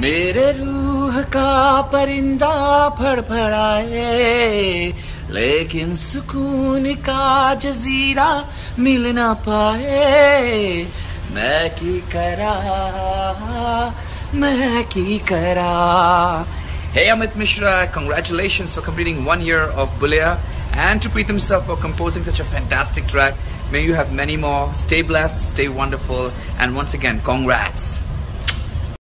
मेरे रूह का परिंदा फड़फड़ाए लेकिन सुकून का जजीरा मिल ना पाए मैं की करा मैं की करा Hey Amit Mishra, congratulations for completing one year of Bulleya and to Pritam sir for composing such a fantastic track. May you have many more. Stay blessed, stay wonderful, and once again, congrats.